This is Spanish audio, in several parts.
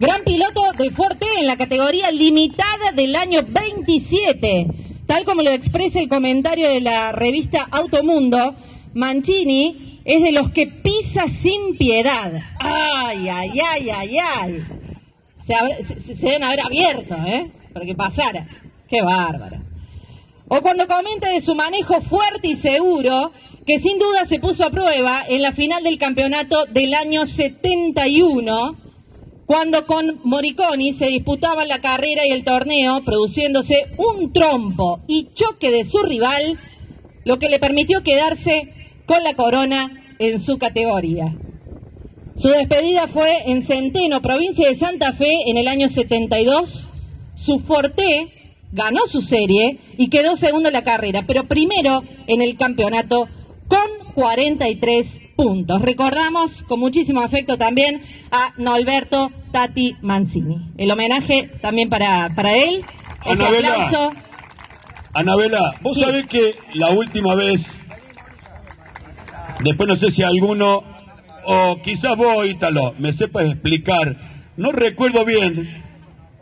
Gran piloto de Forte en la categoría limitada del año 27. Tal como lo expresa el comentario de la revista Automundo, Mancini es de los que pisa sin piedad. Ay, ay, ay, ay, ay. Se, deben haber abierto, ¿eh? Para que pasara. Qué bárbaro. O cuando comenta de su manejo fuerte y seguro, que sin duda se puso a prueba en la final del campeonato del año 71, cuando con Moriconi se disputaban la carrera y el torneo, produciéndose un trompo y choque de su rival, lo que le permitió quedarse con la corona en su categoría. Su despedida fue en Centeno, provincia de Santa Fe, en el año 72. Su Forte ganó su serie y quedó segundo en la carrera, pero primero en el campeonato 43 puntos. Recordamos con muchísimo afecto también a Norberto Tati Mancini. El homenaje también para, para él. Este Anabela. aplauso. Anabela, vos Sí. sabés que la última vez, después no sé si alguno, o quizás vos, Ítalo, me sepas explicar, no recuerdo bien,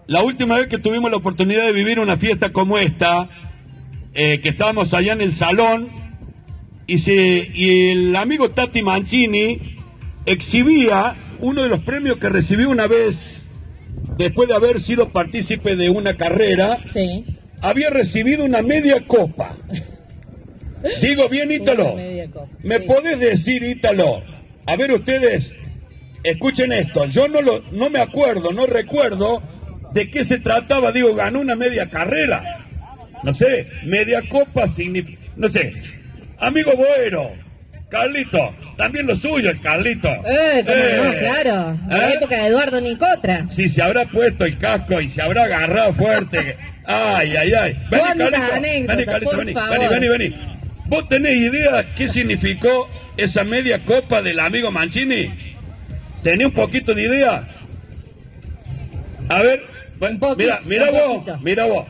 la última vez que tuvimos la oportunidad de vivir una fiesta como esta, eh, que estábamos allá en el salón, y, se, y el amigo Tati Mancini exhibía uno de los premios que recibió una vez, después de haber sido partícipe de una carrera, Sí. había recibido una media copa. Digo bien, Ítalo. Una media copa, ¿Me sí. podés decir, Ítalo? A ver ustedes, escuchen esto. Yo no, lo, no me acuerdo, no recuerdo de qué se trataba. Digo, ganó una media carrera. No sé, media copa significa... No sé. Amigo Boero, Carlito, también lo suyo es Carlito. Eh, cómo no, Eh, claro. La ¿eh? época de Eduardo Nicotra. Si se habrá puesto el casco y se habrá agarrado fuerte. Ay, ay, ay. Vení, Carlito. anécdotas, Vení, Carlito, vení, vení, vení, vení. ¿Vos tenés idea qué significó esa media copa del amigo Mancini? ¿Tenés un poquito de idea? A ver, bueno, poquito, mira, mira vos, mira vos.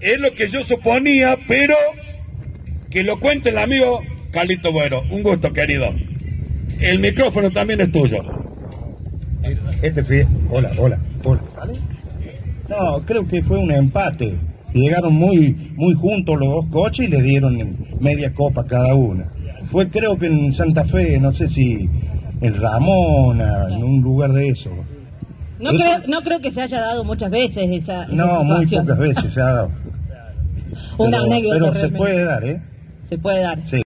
Es lo que yo suponía, pero que lo cuente el amigo Carlito Bueno. Un gusto, querido. El micrófono también es tuyo. Este fue. Hola, hola, hola. No, creo que fue un empate. Llegaron muy, muy juntos los dos coches y le dieron media copa cada una. Fue creo que en Santa Fe, no sé si en Ramona, en un lugar de eso. No creo, no creo que se haya dado muchas veces esa, esa No, muy situación. pocas veces se ha dado. Una Pero- anécdota Pero se puede dar, ¿eh? Se puede dar.